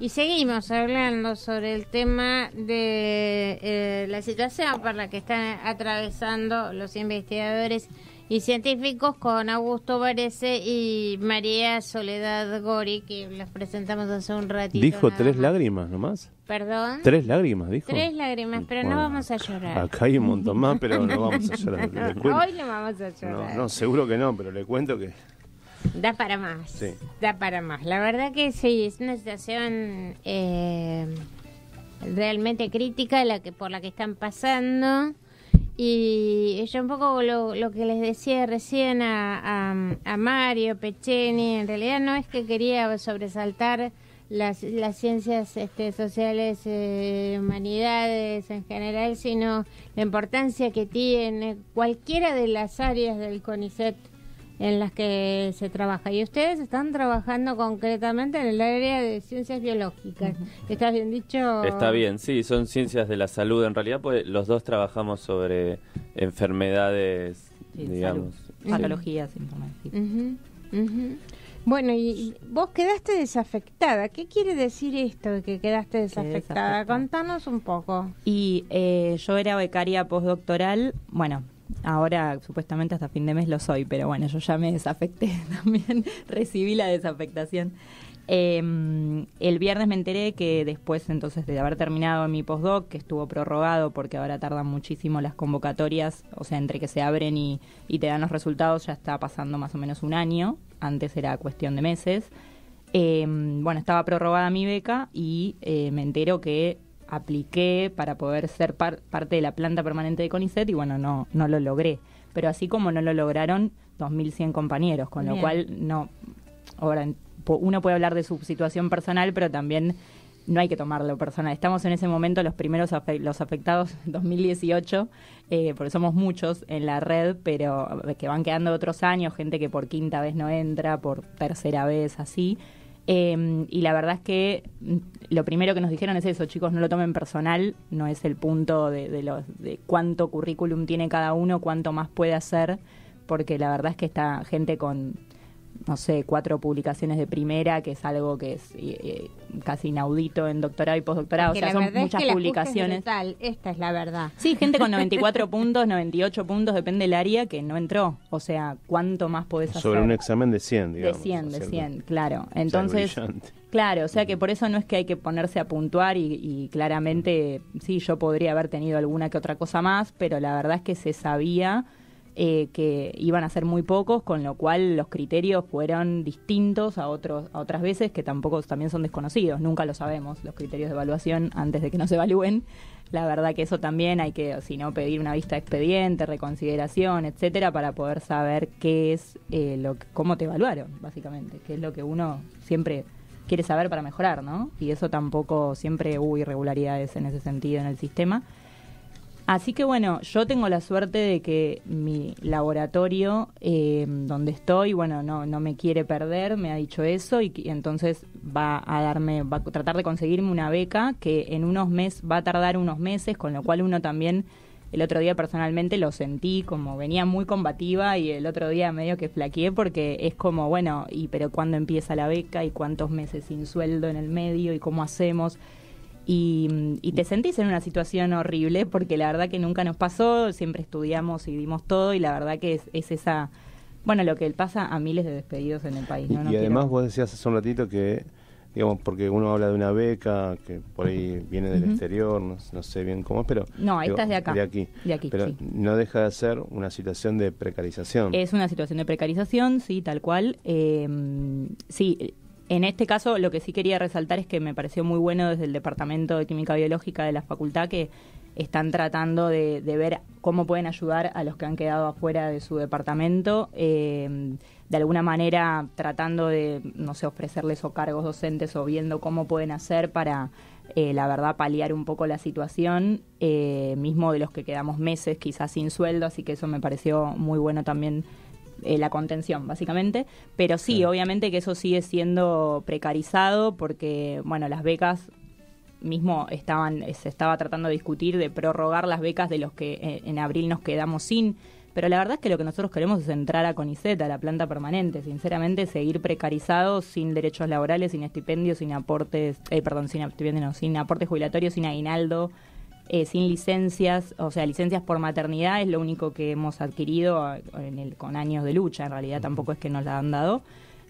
Y seguimos hablando sobre el tema de eh, la situación por la que están atravesando los investigadores y científicos con Augusto Varese y María Soledad Gori, que los presentamos hace un ratito. Dijo tres más. lágrimas nomás. Perdón. Tres lágrimas, dijo. Tres lágrimas, pero no Bueno, vamos a llorar. Acá hay un montón más, pero no vamos a llorar. Cuento- Hoy no vamos a No, llorar. no, seguro que no, pero le cuento que Da para más. Sí. Da para más. La verdad que sí, es una situación eh, realmente crítica la que por la que están pasando. Y yo un poco lo, lo que les decía recién a, a, a Mario Pecheni, en realidad no es que quería sobresaltar las, las ciencias este, sociales, eh, humanidades en general, sino la importancia que tiene cualquiera de las áreas del CONICET en las que se trabaja. Y ustedes están trabajando concretamente en el área de ciencias biológicas. ¿Está bien dicho? Está bien, sí, son ciencias de la salud. En realidad, pues los dos trabajamos sobre enfermedades, Sí, digamos. Sí. patologías, sí. Bueno, y y vos quedaste desafectada. ¿Qué quiere decir esto de que quedaste desafectada? desafectada. Contanos un poco. Y eh, yo era becaria postdoctoral, bueno, ahora supuestamente hasta fin de mes lo soy, pero bueno, yo ya me desafecté también, recibí la desafectación. Eh, el viernes me enteré que después entonces de haber terminado mi postdoc, que estuvo prorrogado porque ahora tardan muchísimo las convocatorias, o sea, entre que se abren y, te dan los resultados ya está pasando más o menos un año, antes era cuestión de meses. Eh, bueno, estaba prorrogada mi beca y eh, me entero que apliqué para poder ser par- parte de la planta permanente de CONICET y bueno, no, no lo logré. Pero así como no lo lograron 2.100 compañeros, con lo cual no... Ahora, uno puede hablar de su situación personal, pero también no hay que tomarlo personal. Estamos en ese momento los primeros afe- los afectados 2018, eh, porque somos muchos en la red, pero que van quedando otros años, gente que por quinta vez no entra, por tercera vez, así. Eh, y la verdad es que mm, lo primero que nos dijeron es eso, chicos, no lo tomen personal, no es el punto de, de, los- de cuánto currículum tiene cada uno, cuánto más puede hacer, porque la verdad es que está gente con, no sé, cuatro publicaciones de primera, que es algo que es eh, eh, casi inaudito en doctorado y postdoctorado, o Que sea, son muchas es que es publicaciones. brutal. Esta es la verdad. Sí, gente con 94 puntos, 98 puntos, depende del área, que no entró. O sea, ¿cuánto más podés hacer? sobre un examen de 100, De digamos. 100, de o sea, 100, claro. Entonces, brillante. claro, o sea que por eso no es que hay que ponerse a puntuar y, y claramente, sí, yo podría haber tenido alguna que otra cosa más, pero la verdad es que se sabía eh, que iban a ser muy pocos, con lo cual los criterios fueron distintos a, otros, a otras veces que tampoco también son desconocidos. Nunca lo sabemos, los criterios de evaluación antes de que nos evalúen. La verdad que eso también hay que, si no, pedir una vista de expediente, reconsideración, etcétera, para poder saber qué es eh, lo que- cómo te evaluaron, básicamente, qué es lo que uno siempre quiere saber para mejorar, ¿no? Y eso tampoco siempre hubo irregularidades en ese sentido en el sistema. Así que bueno, yo tengo la suerte de que mi laboratorio eh, donde estoy, bueno, no, no me quiere perder, me ha dicho eso y, entonces va a darme, va a tratar de conseguirme una beca que en unos meses, va a tardar unos meses, con lo cual uno también, el otro día personalmente lo sentí como venía muy combativa y el otro día medio que flaqueé porque es como, bueno, y pero cuándo empieza la beca y cuántos meses sin sueldo en el medio y cómo hacemos y, y te sentís en una situación horrible porque la verdad que nunca nos pasó, siempre estudiamos y dimos todo y la verdad que es, es esa, bueno, lo que pasa a miles de despedidos en el país. Y, ¿no? Y además quiero- vos decías hace un ratito que, digamos, porque uno habla de una beca que por ahí viene del exterior, no, no sé bien cómo es, pero... No, esta es de acá. De aquí. De aquí, Pero sí. no deja de ser una situación de precarización. Es una situación de precarización, sí, tal cual. Eh, sí, en este caso lo que sí quería resaltar es que me pareció muy bueno desde el Departamento de Química Biológica de la facultad que están tratando de, ver cómo pueden ayudar a los que han quedado afuera de su departamento, eh, de alguna manera tratando de, no sé, ofrecerles o cargos docentes o viendo cómo pueden hacer para, eh, la verdad, paliar un poco la situación, eh, mismo de los que quedamos meses quizás sin sueldo, así que eso me pareció muy bueno también eh, la contención, básicamente. Pero sí, obviamente que eso sigue siendo precarizado porque, bueno, las becas mismo estaban, eh, se estaba tratando de discutir de prorrogar las becas de los que eh, en abril nos quedamos sin. Pero la verdad es que lo que nosotros queremos es entrar a CONICET, a la planta permanente, sinceramente, seguir precarizados, sin derechos laborales, sin estipendios, sin aportes, eh, perdón, sin, sin aportes jubilatorios, sin aguinaldo, eh, sin licencias, o sea, licencias por maternidad es lo único que hemos adquirido en el, con años de lucha, en realidad tampoco es que nos la han dado.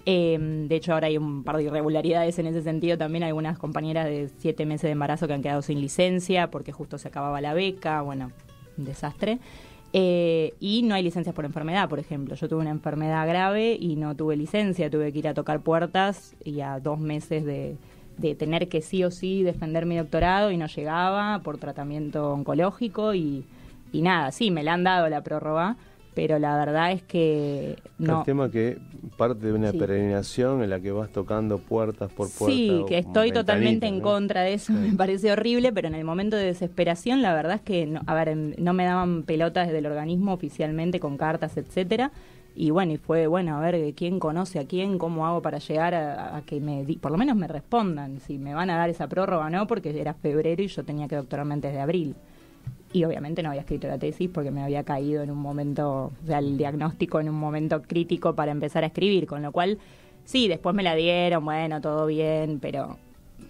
Eh, de hecho, ahora hay un par de irregularidades en ese sentido también. Algunas compañeras de siete meses de embarazo que han quedado sin licencia porque justo se acababa la beca. Bueno, un desastre. Eh, y no hay licencias por enfermedad, por ejemplo. Yo tuve una enfermedad grave y no tuve licencia, tuve que ir a tocar puertas y a dos meses de, tener que sí o sí defender mi doctorado y no llegaba por tratamiento oncológico y, y nada, sí, me la han dado la prórroga, pero la verdad es que no. El tema que parte de una peregrinación en la que vas tocando puertas por puertas. Sí, que estoy totalmente en contra de eso, me parece horrible, pero en el momento de desesperación la verdad es que, no, a ver, no me daban pelotas desde el organismo oficialmente con cartas, etcétera. Y bueno, y fue, bueno, a ver, ¿quién conoce a quién? ¿Cómo hago para llegar a, que me, por lo menos me respondan si me van a dar esa prórroga o no? Porque era febrero y yo tenía que doctorarme antes de abril y obviamente no había escrito la tesis porque me había caído en un momento, o sea, el diagnóstico en un momento crítico para empezar a escribir, con lo cual sí, después me la dieron, bueno, todo bien, pero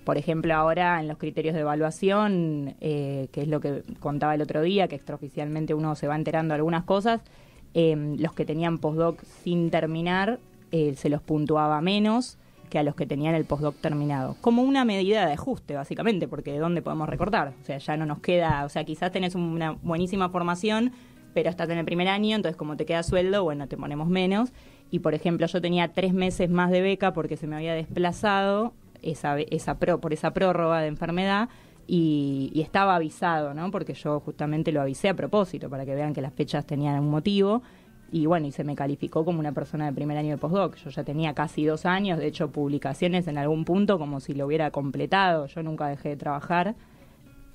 por ejemplo ahora en los criterios de evaluación, eh, que es lo que contaba el otro día, que extraoficialmente uno se va enterando de algunas cosas, eh, los que tenían postdoc sin terminar eh, se los puntuaba menos que a los que tenían el postdoc terminado. Como una medida de ajuste, básicamente, porque ¿de dónde podemos recortar? O sea, ya no nos queda, o sea, quizás tenés una buenísima formación, pero estás en el primer año, entonces como te queda sueldo, bueno, te ponemos menos. Y por ejemplo, yo tenía tres meses más de beca porque se me había desplazado esa, esa pro, por esa prórroga de enfermedad y, y, estaba avisado, ¿no? Porque yo justamente lo avisé a propósito para que vean que las fechas tenían un motivo y bueno, y se me calificó como una persona de primer año de postdoc. Yo ya tenía casi dos años, de hecho publicaciones en algún punto como si lo hubiera completado. Yo nunca dejé de trabajar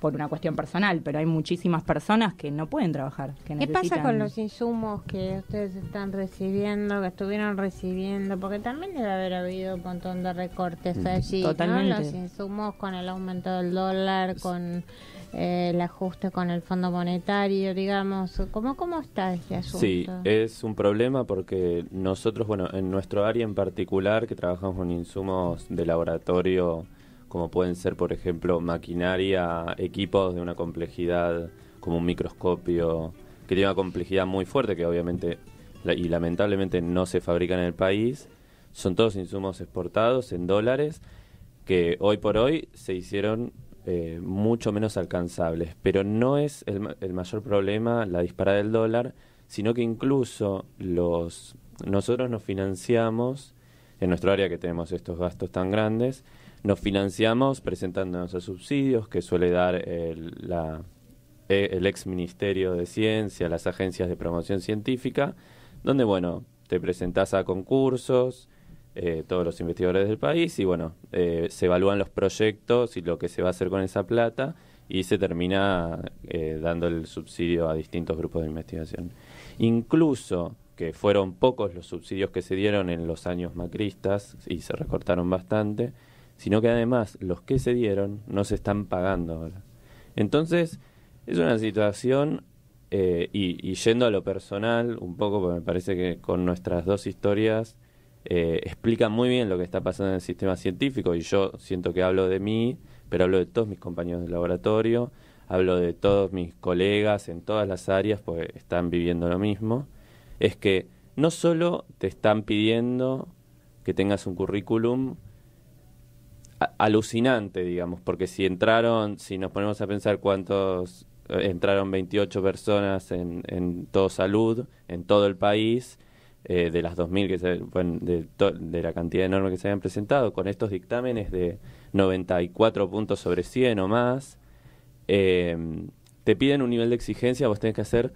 por una cuestión personal, pero hay muchísimas personas que no pueden trabajar. ¿Qué pasa con los insumos que ustedes están recibiendo, que estuvieron recibiendo? Porque también debe haber habido un montón de recortes mm, allí, Totalmente. Los insumos con el aumento del dólar, con eh, el ajuste con el Fondo Monetario, digamos. ¿Cómo, ¿Cómo está este asunto? Sí, es un problema porque nosotros, bueno, en nuestro área en particular, que trabajamos con insumos de laboratorio, como pueden ser, por ejemplo, maquinaria, equipos de una complejidad como un microscopio, que tiene una complejidad muy fuerte, que obviamente y lamentablemente no se fabrica en el país, son todos insumos exportados en dólares que hoy por hoy se hicieron eh, mucho menos alcanzables. Pero no es el, el, mayor problema la disparada del dólar, sino que incluso los nosotros nos financiamos, en nuestro área que tenemos estos gastos tan grandes, nos financiamos presentándonos a subsidios que suele dar el, la, e, el ex Ministerio de Ciencia, las agencias de promoción científica, donde, bueno, te presentás a concursos, eh, todos los investigadores del país y bueno, eh, se evalúan los proyectos y lo que se va a hacer con esa plata y se termina eh, dando el subsidio a distintos grupos de investigación. Incluso que fueron pocos los subsidios que se dieron en los años macristas y se recortaron bastante, sino que además los que se dieron no se están pagando ahora. Entonces, es una situación, y, y yendo a lo personal, un poco, porque me parece que con nuestras dos historias eh, explica muy bien lo que está pasando en el sistema científico y yo siento que hablo de mí, pero hablo de todos mis compañeros de laboratorio, hablo de todos mis colegas en todas las áreas, porque están viviendo lo mismo, es que no solo te están pidiendo que tengas un currículum alucinante, digamos, porque si entraron, si nos ponemos a pensar cuántos, eh, entraron 28 personas en, en todo salud, en todo el país, eh, de las 2.000 que se, bueno, de, la cantidad enorme que se habían presentado, con estos dictámenes de 94 puntos sobre 100 o más, eh, te piden un nivel de exigencia, vos tenés que hacer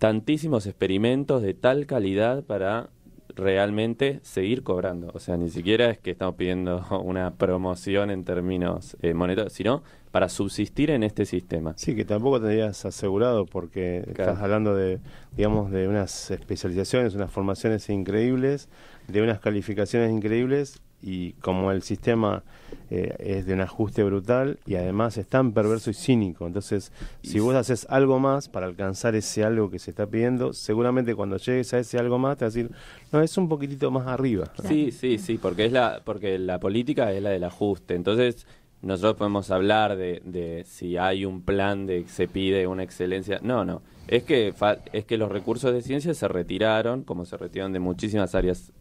tantísimos experimentos de tal calidad para realmente seguir cobrando. O sea, ni siquiera es que estamos pidiendo una promoción en términos eh, monetarios, sino para subsistir en este sistema. Sí, que tampoco tendrías asegurado porque estás hablando de, digamos, de unas especializaciones, unas formaciones increíbles, de unas calificaciones increíbles y como el sistema eh, es de un ajuste brutal y además es tan perverso y cínico. Entonces, si vos haces algo más para alcanzar ese algo que se está pidiendo, seguramente cuando llegues a ese algo más te vas a decir, no, es un poquitito más arriba. Sí, sí, sí, porque es la, porque la política es la del ajuste. Entonces, nosotros podemos hablar de, de si hay un plan de se pide una excelencia. No, no. Es que, es que los recursos de ciencia se retiraron, como se retiraron de muchísimas áreas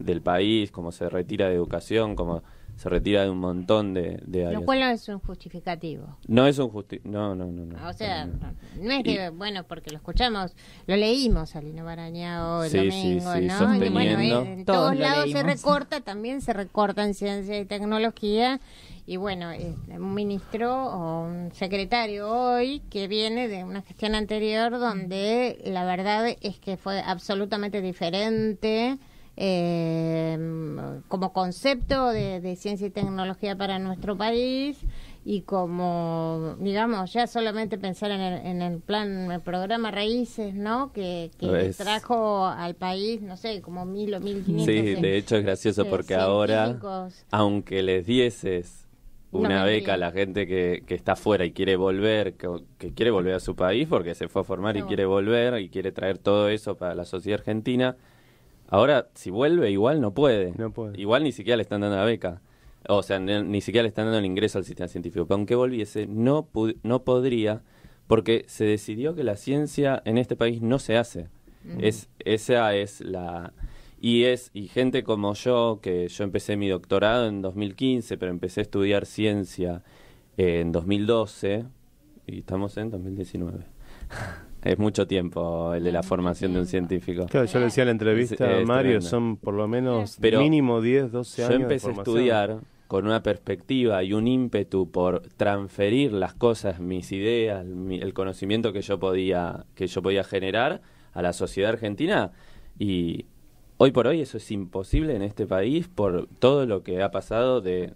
del país, como se retira de educación, como se retira de un montón de, de áreas. Lo cual no es un justificativo. No es un justificativo. No, no, no, no, O sea, no, es que, bueno, porque lo escuchamos, lo leímos a Lino Barañao el domingo, ¿no? Y bueno, en todos, lados se recorta, también se recorta en ciencia y tecnología. Y bueno, este, un ministro o un secretario hoy que viene de una gestión anterior donde la verdad es que fue absolutamente diferente eh, como concepto de, ciencia y tecnología para nuestro país y como, digamos, ya solamente pensar en el, en el plan, el programa Raíces, ¿no? Que, trajo al país, no sé, como mil o mil quinientos. Sí, de hecho es gracioso porque ahora, aunque les dieses una beca a la gente que, que está afuera y quiere volver, que, que, quiere volver a su país porque se fue a formar y quiere volver y quiere traer todo eso para la sociedad argentina, Ahora, si vuelve, igual no puede. No puede. Igual ni siquiera le están dando la beca. O sea, ni, siquiera le están dando el ingreso al sistema científico. Pero aunque volviese, no, no podría, porque se decidió que la ciencia en este país no se hace. es, esa es la... Y es y gente como yo, que yo empecé mi doctorado en 2015, pero empecé a estudiar ciencia en 2012, y estamos en 2019. Es mucho tiempo el de la formación de un científico. Claro, yo le decía en la entrevista, Mario, son por lo menos mínimo 10, 12 años. Yo empecé a estudiar con una perspectiva y un ímpetu por transferir las cosas, mis ideas, el conocimiento que yo podía que yo podía generar a la sociedad argentina y hoy por hoy eso es imposible en este país por todo lo que ha pasado de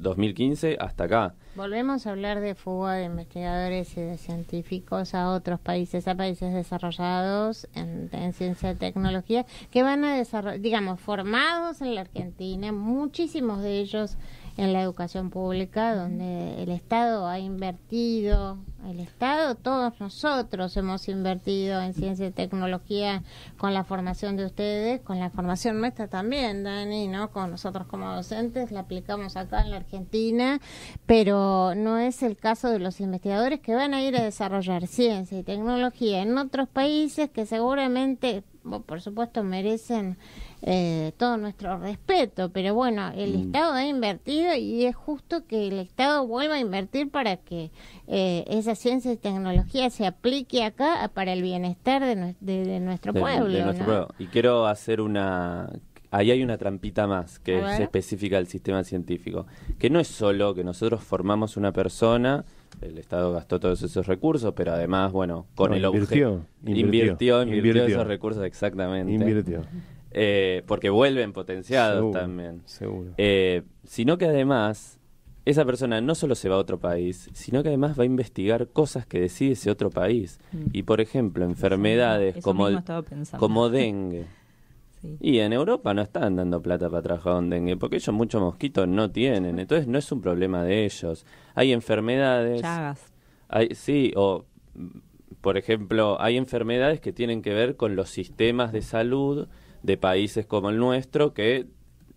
2015 hasta acá. Volvemos a hablar de fuga de investigadores y de científicos a otros países, a países desarrollados en, ciencia y tecnología, que van a desarrollar, digamos, formados en la Argentina, muchísimos de ellos en la educación pública, donde el Estado ha invertido, el Estado, todos nosotros hemos invertido en ciencia y tecnología con la formación de ustedes, con la formación nuestra también, Dani, ¿no? Con nosotros como docentes, la aplicamos acá en la Argentina, pero no es el caso de los investigadores que van a ir a desarrollar ciencia y tecnología en otros países que seguramente, por supuesto, merecen eh, todo nuestro respeto, pero bueno, el mm. Estado ha invertido y es justo que el Estado vuelva a invertir para que eh, esa ciencia y tecnología se aplique acá para el bienestar de, de, nuestro pueblo. Y quiero hacer una... Ahí hay una trampita más que es específica del sistema científico, que no es solo que nosotros formamos una persona, el Estado gastó todos esos recursos, pero además, bueno, con el objeto... Invirtió, invirtió, esos recursos exactamente. Invirtió. Eh, porque vuelven potenciados también. Seguro. Eh, sino que además, esa persona no solo se va a otro país, sino que además va a investigar cosas que decide ese otro país. Mm. Y por ejemplo, enfermedades como, como dengue. Y en Europa no están dando plata para trabajar con dengue, porque ellos muchos mosquitos no tienen, entonces no es un problema de ellos. Hay enfermedades... Chagas. Hay, sí, o por ejemplo, hay enfermedades que tienen que ver con los sistemas de salud de países como el nuestro que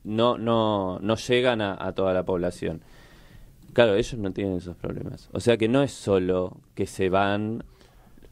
no, no, no llegan a, toda la población. Claro, ellos no tienen esos problemas. O sea que no es solo que se van,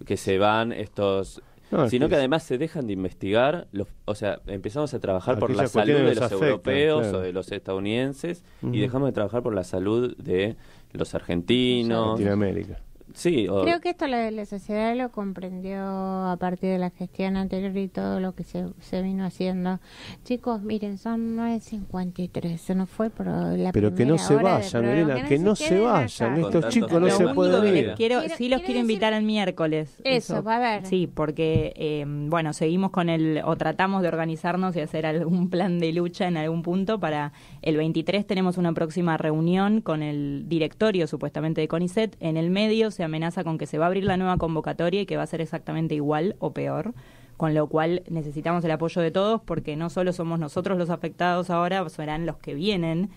que se van estos, sino que, además se dejan de investigar, los, o sea, empezamos a trabajar por la salud de los europeos o de los estadounidenses y dejamos de trabajar por la salud de los argentinos. Latinoamérica. Sí, Creo que esto la, la, sociedad lo comprendió a partir de la gestión anterior y todo lo que se, se vino haciendo. Chicos, miren, son 9.53, se nos fue por la Pero que no se vayan, Elena, que, no se, vayan. Estos chicos no se pueden ir. Quiero, sí los quiero invitar al miércoles. Eso, va a ver. Sí, porque, eh, bueno, seguimos con el, o tratamos de organizarnos y hacer algún plan de lucha en algún punto para el 23 tenemos una próxima reunión con el directorio supuestamente de CONICET. En el medio se amenaza con que se va a abrir la nueva convocatoria y que va a ser exactamente igual o peor con lo cual necesitamos el apoyo de todos porque no solo somos nosotros los afectados ahora, serán los que vienen.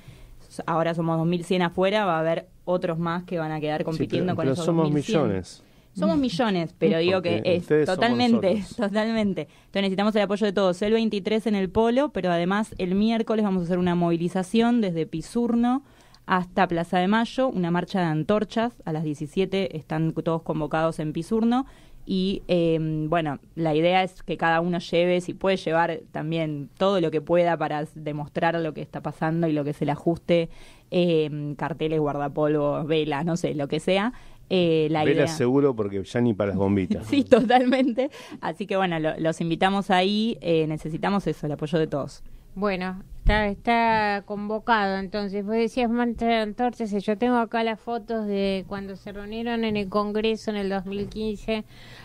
Ahora somos 2.100 afuera, va a haber otros más que van a quedar compitiendo sí, pero, con pero esos somos millones. Somos millones, pero digo que es totalmente, totalmente. Entonces necesitamos el apoyo de todos. El 23 en el Polo, pero además el miércoles vamos a hacer una movilización desde Pisurno hasta Plaza de Mayo, una marcha de antorchas. A las 17 están todos convocados en Pisurno. Y eh, bueno, la idea es que cada uno lleve, si puede llevar también todo lo que pueda para demostrar lo que está pasando y lo que se le ajuste, eh, carteles, guardapolvo, velas, no sé, lo que sea. Eh, la Vela seguro porque ya ni para las bombitas. sí, totalmente. Así que bueno, los invitamos ahí. Eh, necesitamos eso, el apoyo de todos. Bueno, está, está convocado entonces. Vos decías mancha antorchas y yo tengo acá las fotos de cuando se reunieron en el Congreso en el 2015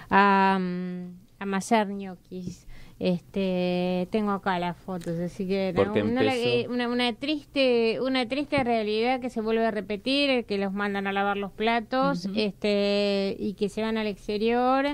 a, a Macerniokis. Este, tengo acá las fotos, así que una, una, triste, una triste realidad que se vuelve a repetir, que los mandan a lavar los platos, este, y que se van al exterior.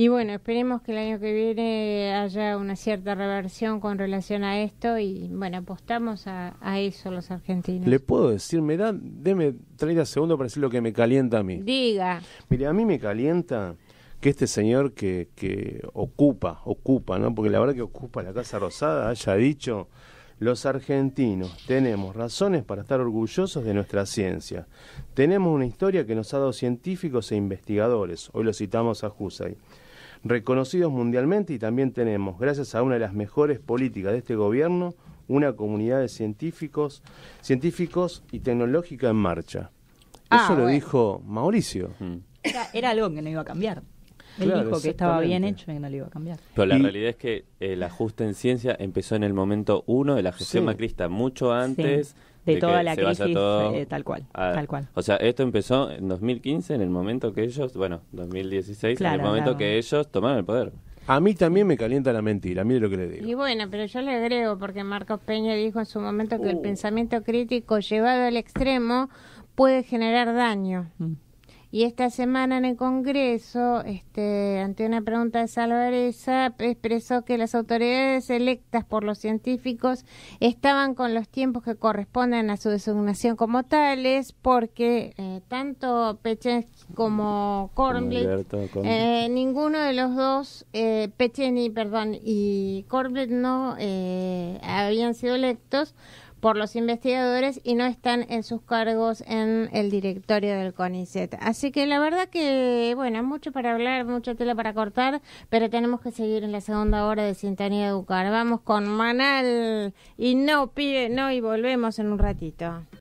Y bueno, esperemos que el año que viene haya una cierta reversión con relación a esto y bueno, apostamos a, a eso los argentinos. Le puedo decir, me da, deme 30 segundos para decir lo que me calienta a mí. Diga. Mire, a mí me calienta que este señor que, que ocupa, ocupa, ¿no? Porque la verdad que ocupa la Casa Rosada haya dicho, los argentinos tenemos razones para estar orgullosos de nuestra ciencia. Tenemos una historia que nos ha dado científicos e investigadores, hoy lo citamos a Husay, reconocidos mundialmente y también tenemos, gracias a una de las mejores políticas de este gobierno, una comunidad de científicos, científicos y tecnológica en marcha. Ah, Eso lo dijo Mauricio. Era, era algo que no iba a cambiar. Él dijo que estaba bien hecho y que no lo iba a cambiar. Pero la realidad es que el ajuste en ciencia empezó en el momento uno de la gestión macrista, mucho antes de, toda la crisis, eh, tal cual, tal cual. O sea, esto empezó en 2015, en el momento que ellos, bueno, 2016, en el momento que ellos tomaron el poder. A mí también me calienta la mentira, mire lo que le digo. Y bueno, pero yo le agrego, porque Marcos Peña dijo en su momento que el uh. pensamiento crítico llevado al extremo puede generar daño. Mm. Y esta semana en el Congreso, este, ante una pregunta de Salvareza, expresó que las autoridades electas por los científicos estaban con los tiempos que corresponden a su designación como tales, porque eh, tanto Pechensky como Kornblit, eh, ninguno de los dos, eh, Pecheny, perdón, y Kornblit no eh, habían sido electos por los investigadores y no están en sus cargos en el directorio del CONICET. Así que la verdad que, bueno, mucho para hablar, mucha tela para cortar, pero tenemos que seguir en la segunda hora de Sintonía Educar. Vamos con Manal y no pide, no, y volvemos en un ratito.